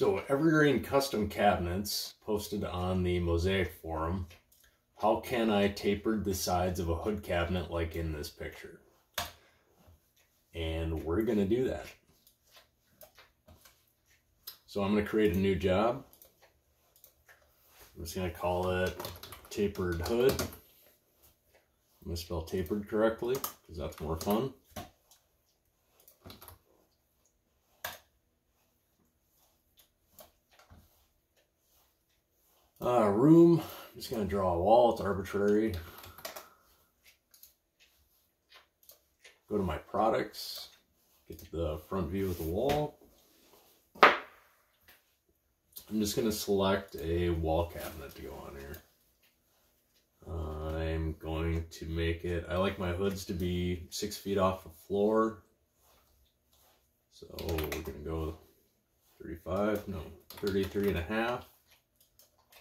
So Evergreen Custom Cabinets posted on the Mozaik forum, how can I taper the sides of a hood cabinet like in this picture? And we're gonna do that. So I'm gonna create a new job. I'm just gonna call it tapered hood. I'm gonna spell tapered correctly because that's more fun. Uh, room, I'm just going to draw a wall. It's arbitrary. Go to my products. Get the front view of the wall. I'm just going to select a wall cabinet to go on here. Uh, I'm going to make it, I like my hoods to be six feet off the floor. So we're going to go 35, no, 33 and a half.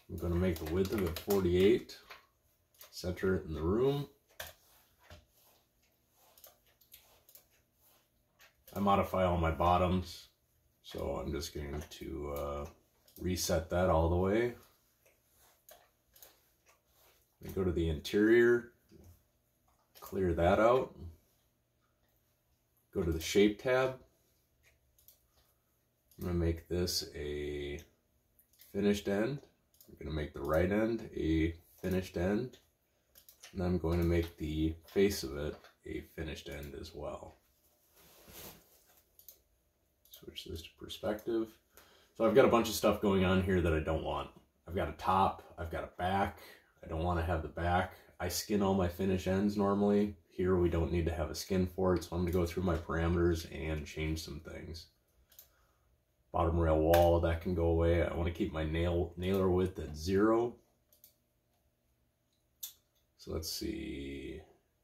I'm going to make the width of it 48. Center it in the room. I modify all my bottoms, so I'm just going to uh, reset that all the way. Go to the interior, clear that out. Go to the shape tab. I'm going to make this a finished end. Going to make the right end a finished end. And I'm going to make the face of it a finished end as well. Switch this to perspective. So I've got a bunch of stuff going on here that I don't want. I've got a top, I've got a back. I don't want to have the back. I skin all my finish ends normally. Here we don't need to have a skin for it, so I'm going to go through my parameters and change some things bottom rail wall, that can go away. I want to keep my nail nailer width at zero. So let's see,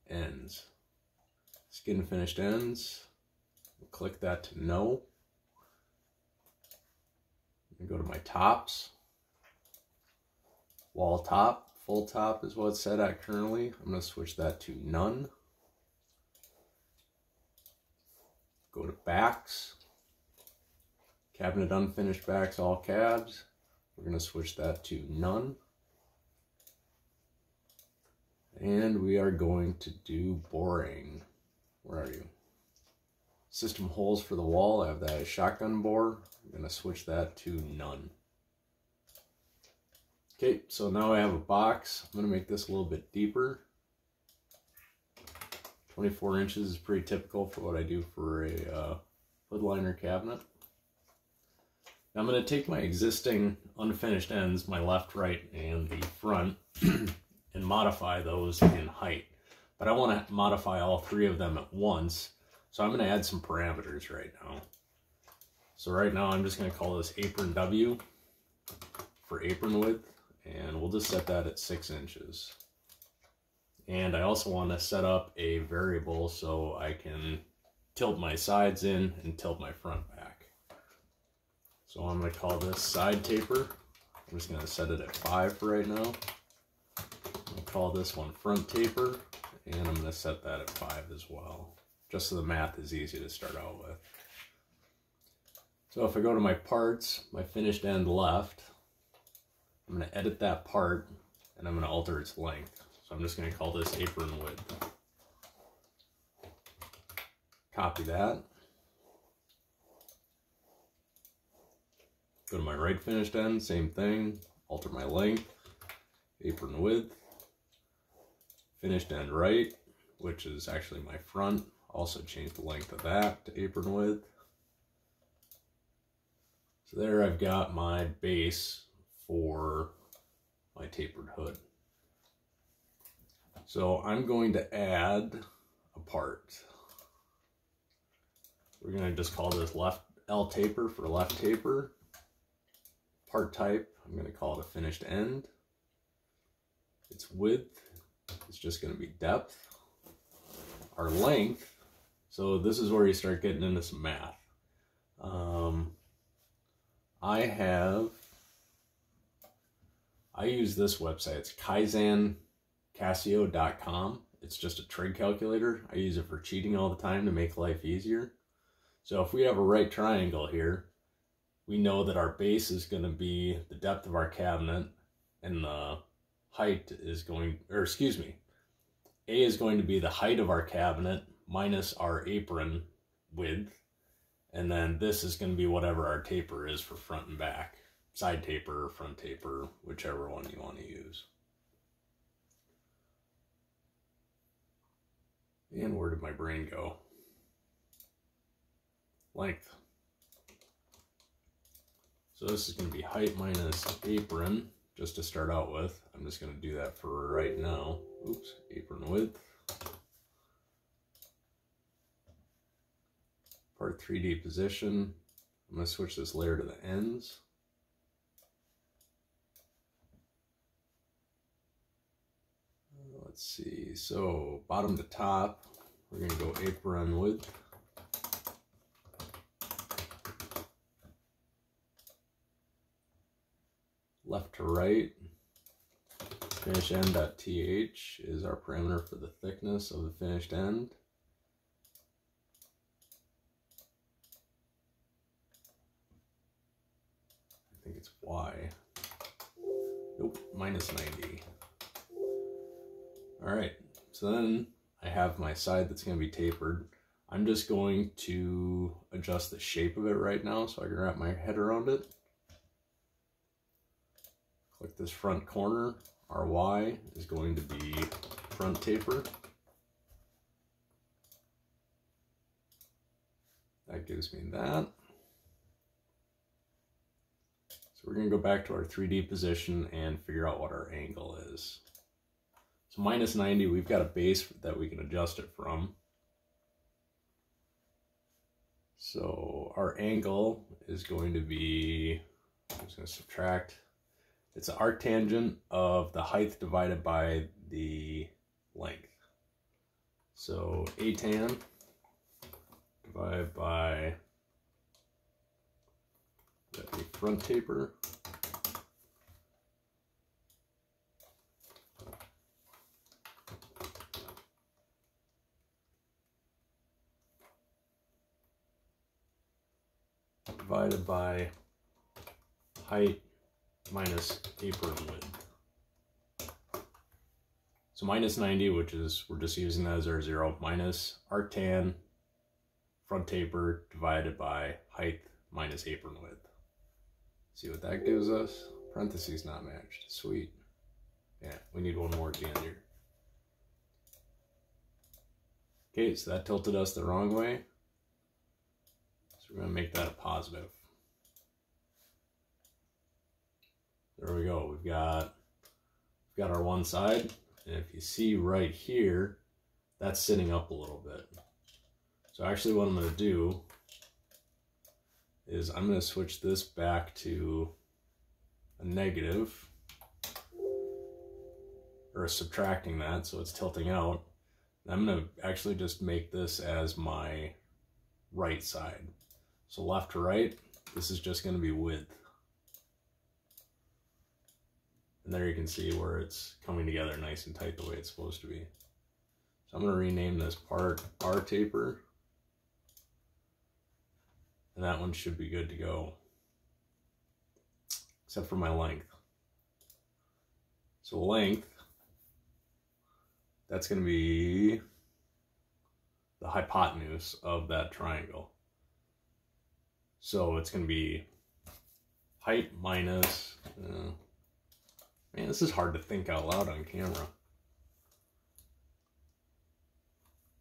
ends. Skin finished ends. We'll click that to no. And go to my tops. Wall top, full top is what it's set at currently. I'm going to switch that to none. Go to backs. Cabinet unfinished backs, all cabs. We're going to switch that to none. And we are going to do boring. Where are you? System holes for the wall. I have that as shotgun bore. I'm going to switch that to none. Okay, so now I have a box. I'm going to make this a little bit deeper. 24 inches is pretty typical for what I do for a uh, hood liner cabinet. Now I'm going to take my existing unfinished ends, my left, right, and the front, and modify those in height. But I want to modify all three of them at once, so I'm going to add some parameters right now. So right now I'm just going to call this apron W for apron width, and we'll just set that at 6 inches. And I also want to set up a variable so I can tilt my sides in and tilt my front back. So I'm going to call this side taper. I'm just going to set it at 5 for right now. I'll call this one front taper, and I'm going to set that at 5 as well, just so the math is easy to start out with. So if I go to my parts, my finished end left, I'm going to edit that part, and I'm going to alter its length. So I'm just going to call this apron width. Copy that. Go to my right finished end, same thing. Alter my length, apron width, finished end right, which is actually my front. Also change the length of that to apron width. So there I've got my base for my tapered hood. So I'm going to add a part. We're going to just call this left L taper for left taper part type, I'm going to call it a finished end. Its width is just going to be depth. Our length, so this is where you start getting into some math. Um, I have, I use this website. It's keisan.casio.com. It's just a trig calculator. I use it for cheating all the time to make life easier. So if we have a right triangle here, we know that our base is going to be the depth of our cabinet and the height is going, or excuse me, A is going to be the height of our cabinet minus our apron width. And then this is going to be whatever our taper is for front and back. Side taper, front taper, whichever one you want to use. And where did my brain go? Length. This is going to be height minus apron, just to start out with. I'm just going to do that for right now. Oops, apron width. Part 3D position. I'm going to switch this layer to the ends. Let's see, so bottom to top, we're going to go apron width. Left to right, finish end.th is our parameter for the thickness of the finished end. I think it's Y. Nope, minus 90. All right, so then I have my side that's gonna be tapered. I'm just going to adjust the shape of it right now so I can wrap my head around it. Click this front corner. Our Y is going to be front taper. That gives me that. So we're gonna go back to our 3D position and figure out what our angle is. So minus 90, we've got a base that we can adjust it from. So our angle is going to be, I'm just going to subtract, it's the arctangent of the height divided by the length. So atan divided by the front taper divided by height minus apron width. So minus 90, which is, we're just using that as our zero, minus arctan front taper divided by height minus apron width. See what that gives us? Parentheses not matched. Sweet. Yeah, we need one more at the end here. Okay, so that tilted us the wrong way. So we're going to make that a positive. There we go. We've got we've got our one side, and if you see right here, that's sitting up a little bit. So actually what I'm going to do is I'm going to switch this back to a negative, or subtracting that, so it's tilting out. I'm going to actually just make this as my right side. So left to right, this is just going to be width. And there you can see where it's coming together nice and tight the way it's supposed to be. So I'm going to rename this part R taper. And that one should be good to go. Except for my length. So length, that's going to be the hypotenuse of that triangle. So it's going to be height minus, uh, man, this is hard to think out loud on camera.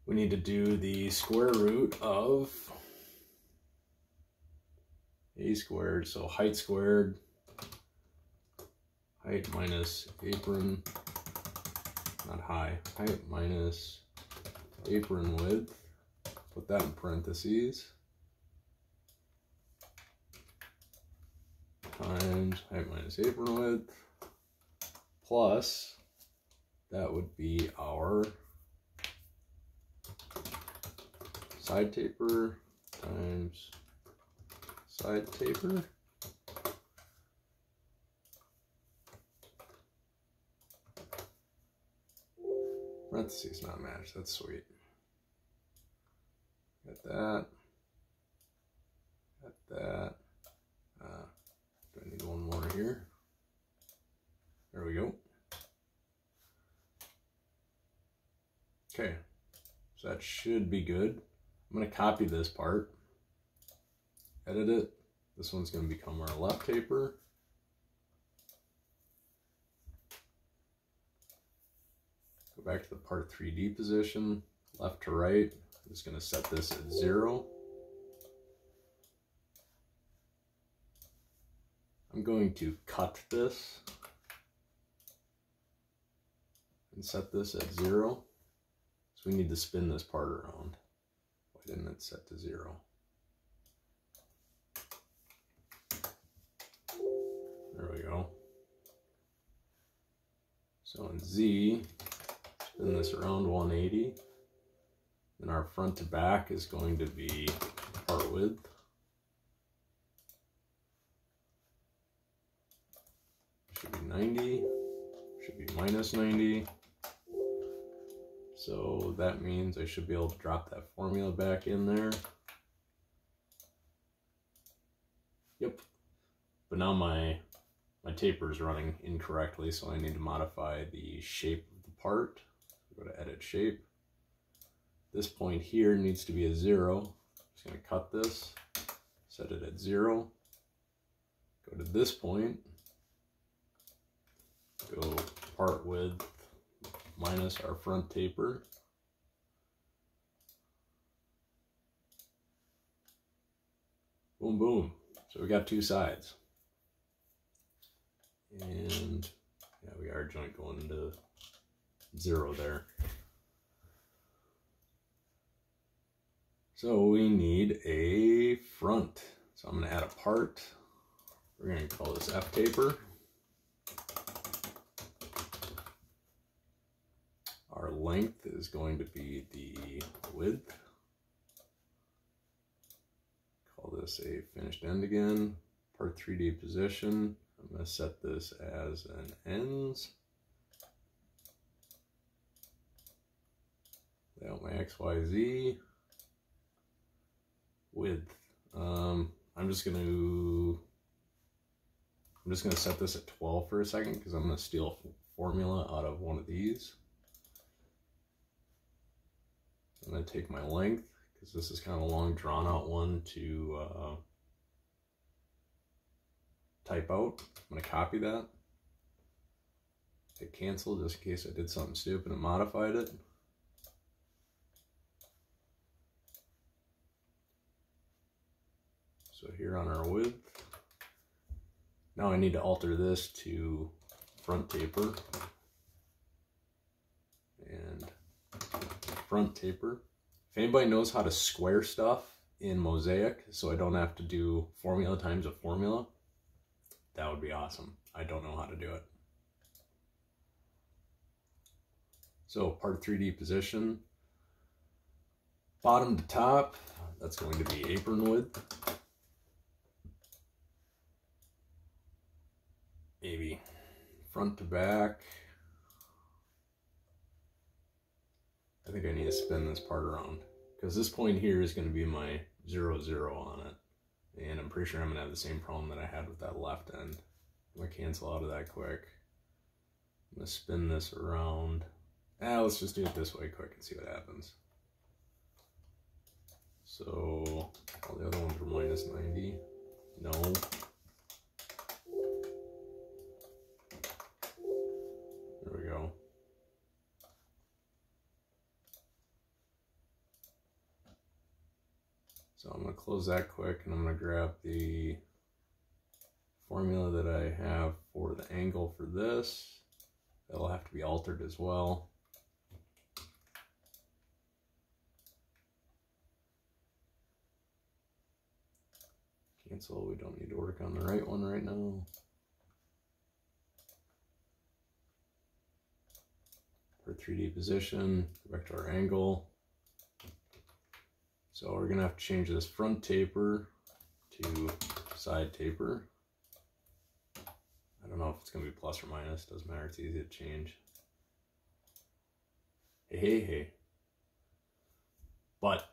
We need to do the square root of a squared, so height squared, height minus apron, not high, height minus apron width, put that in parentheses. times height minus apron width plus that would be our side taper times side taper. Parentheses not matched that's sweet. Got that. Got that. Uh, do I need one more here. There we go. Okay, that should be good. I'm going to copy this part, edit it. This one's going to become our left taper. Go back to the part 3D position, left to right. I'm just going to set this at zero. I'm going to cut this and set this at zero. So we need to spin this part around. Why didn't it set to zero? There we go. So in Z, spin this around 180. And our front to back is going to be part width. Should be 90, should be minus 90. So that means I should be able to drop that formula back in there. Yep. But now my my taper is running incorrectly, so I need to modify the shape of the part. Go to edit shape. This point here needs to be a zero. I'm just gonna cut this, set it at zero. Go to this point, go part width minus our front taper. Boom, boom. So we got two sides. And yeah, we are joint going into zero there. So we need a front. So I'm to add a part. We're to call this F taper. Our length is going to be the width. Call this a finished end again. Part 3D position. I'm going to set this as an ends. Lay out my XYZ. Width. Um, I'm just going to I'm just going to set this at 12 for a second because I'm going to steal a formula out of one of these. I'm going to take my length because this is kind of a long drawn out one to uh, type out. I'm going to copy that. Hit cancel just in case I did something stupid and modified it. So here on our width, now I need to alter this to front taper and front taper. If anybody knows how to square stuff in Mozaik so I don't have to do formula times a formula, that would be awesome. I don't know how to do it. So part 3D position, bottom to top, that's going to be apron width. Maybe front to back, I think I need to spin this part around because this point here is going to be my zero zero on it. And I'm pretty sure I'm going to have the same problem that I had with that left end. I'm going to cancel out of that quick. I'm going to spin this around. Ah, let's just do it this way quick and see what happens. So, all the other ones are minus 90. No. There we go. So I'm going to close that quick and I'm going to grab the formula that I have for the angle for this. That'll have to be altered as well. Cancel, we don't need to work on the right one right now. For 3D position, back to our angle. So we're gonna have to change this front taper to side taper. I don't know if it's gonna be plus or minus, doesn't matter, it's easy to change. Hey, hey, hey. But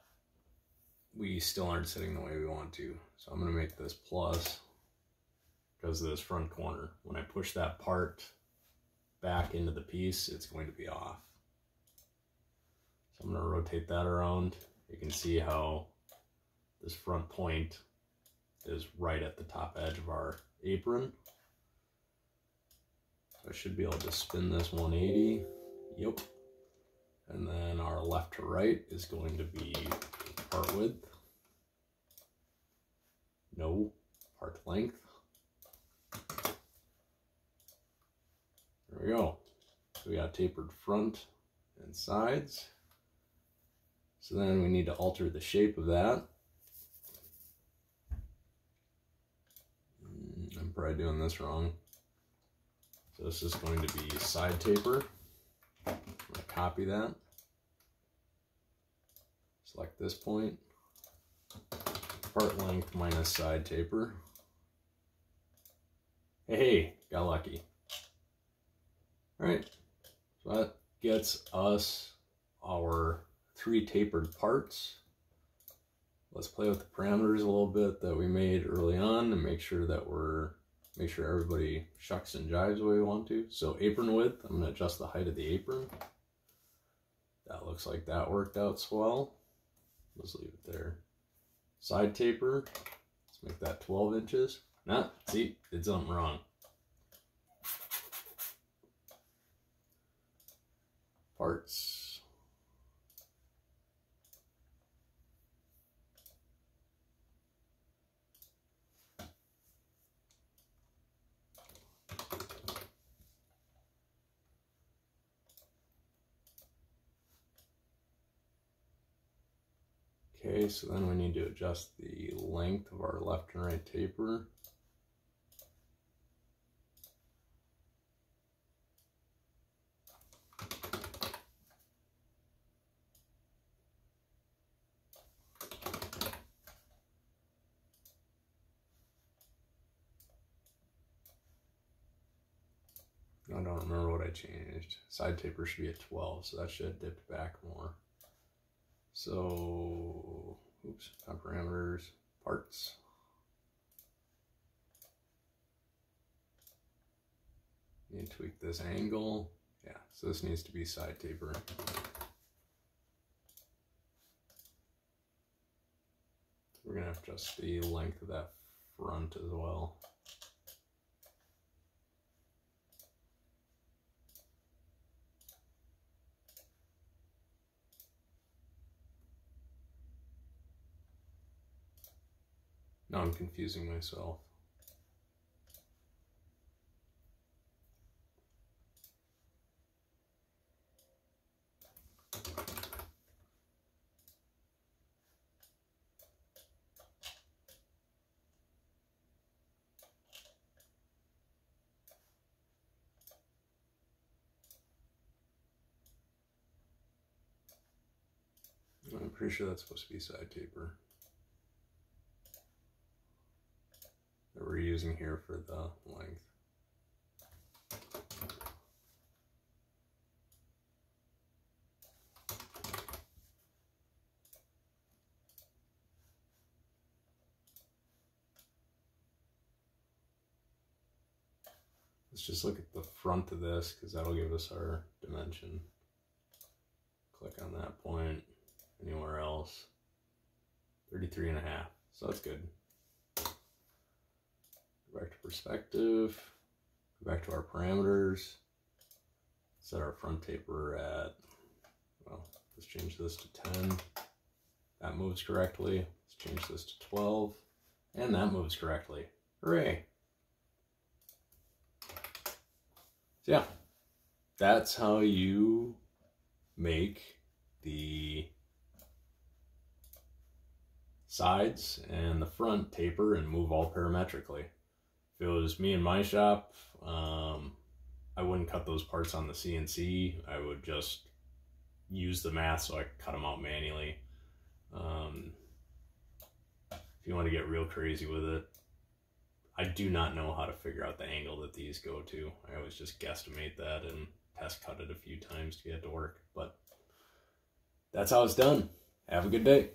we still aren't sitting the way we want to. So I'm gonna make this plus because of this front corner. When I push that part back into the piece, it's going to be off. So I'm going to rotate that around. You can see how this front point is right at the top edge of our apron. So I should be able to spin this 180. Yep. And then our left to right is going to be part width. No, part length. There we go. So we got tapered front and sides. So then we need to alter the shape of that. Hmm, I'm probably doing this wrong. So this is going to be side taper. I'm going to copy that. Select this point. Part length minus side taper. Hey, got lucky. Alright, so that gets us our three tapered parts. Let's play with the parameters a little bit that we made early on and make sure that we're, make sure everybody shucks and jives the way we want to. So apron width, I'm gonna adjust the height of the apron. That looks like that worked out swell. Let's leave it there. Side taper, let's make that 12 inches. Nah, see, did something wrong. Parts. Okay, so then we need to adjust the length of our left and right taper. I don't remember what I changed. Side taper should be at 12, so that should have dipped back more. So, oops, parameters, parts. Need to tweak this angle. Yeah, so this needs to be side taper. We're gonna adjust the length of that front as well. Now I'm confusing myself. I'm pretty sure that's supposed to be side taper. that we're using here for the length. Let's just look at the front of this because that'll give us our dimension. Click on that point, anywhere else. 33 and a half, so that's good. Go back to perspective, go back to our parameters, set our front taper at, well, let's change this to 10. That moves correctly. Let's change this to 12. And that moves correctly. Hooray! So yeah, that's how you make the sides and the front taper and move all parametrically. If it was me and my shop, um, I wouldn't cut those parts on the CNC. I would just use the math so I could cut them out manually. Um, if you want to get real crazy with it, I do not know how to figure out the angle that these go to. I always just guesstimate that and test cut it a few times to get it to work. But that's how it's done. Have a good day.